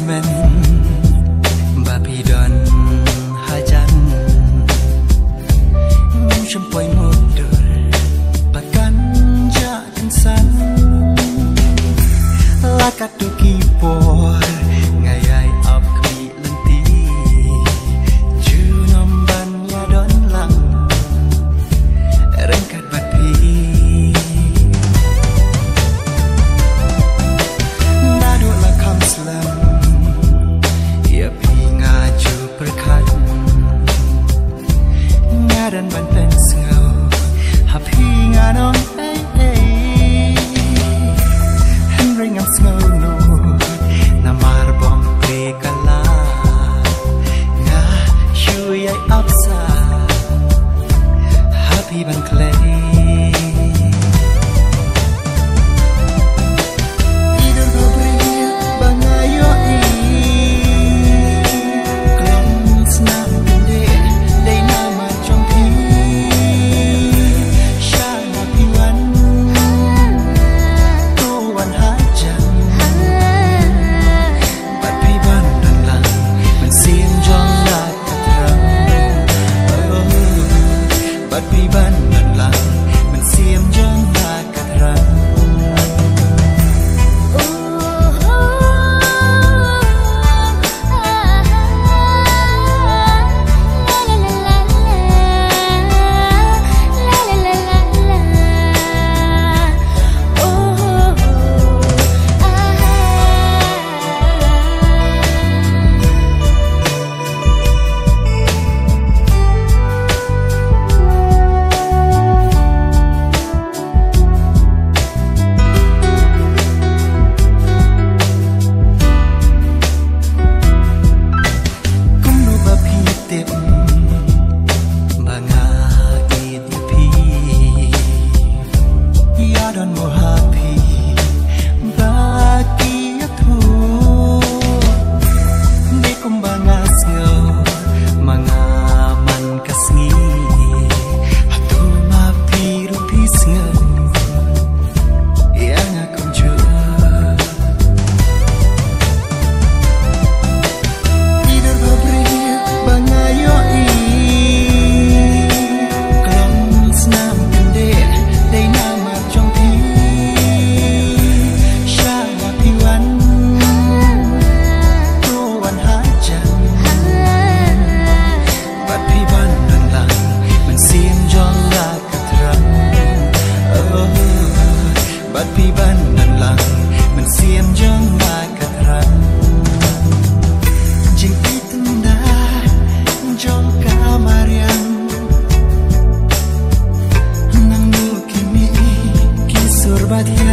coming ngàn lần mình xiêm dân ta cắt răng but you